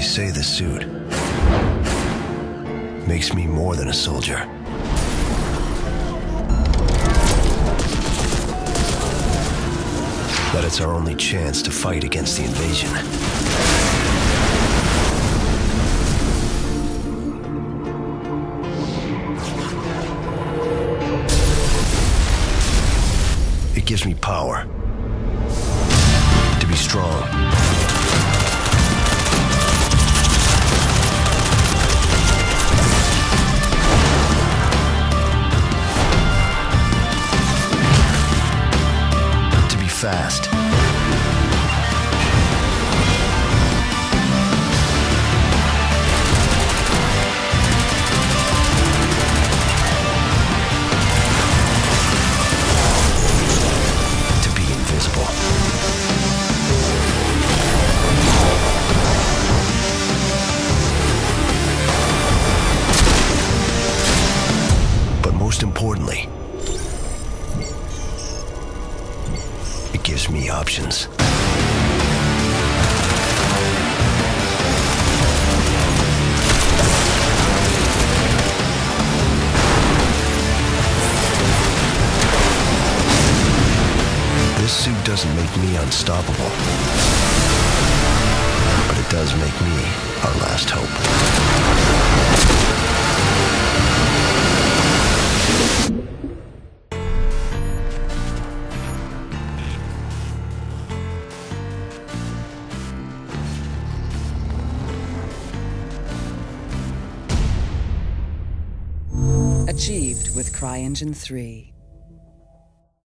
say the suit makes me more than a soldier. That it's our only chance to fight against the invasion. It gives me power to be strong. To me options. This suit doesn't make me unstoppable. But it does make me our last hope. Achieved with CryEngine 3.